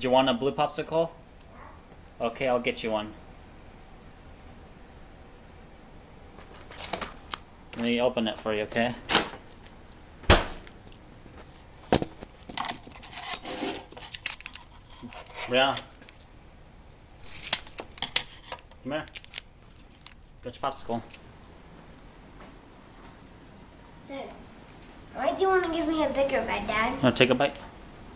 Did you want a blue popsicle? Okay, I'll get you one. Let me open it for you, okay? Yeah. Come here. Get your popsicle. Dad, why do you want to give me a bigger bed, Dad? Want to take a bite?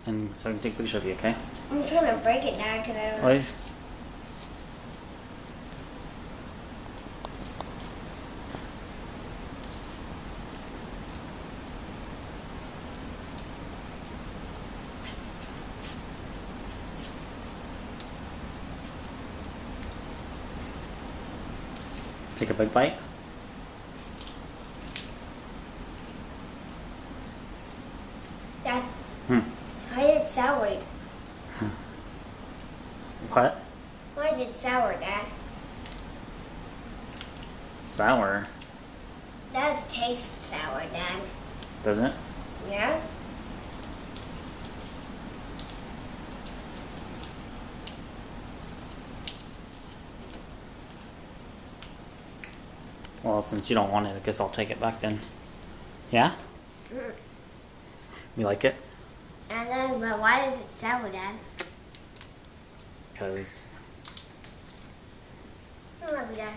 And so I can take a picture of you, okay? I'm trying to break it, Dad, because I don't. Wait. Take a big bite. Dad, Hmm. why is it sour? What? Why is it sour, Dad? Sour. That tastes sour, Dad. Doesn't it? Yeah? Well, since you don't want it, I guess I'll take it back then. Yeah? Mm. You like it? And then, but why is it sour, Dad? Because I love you, Dad.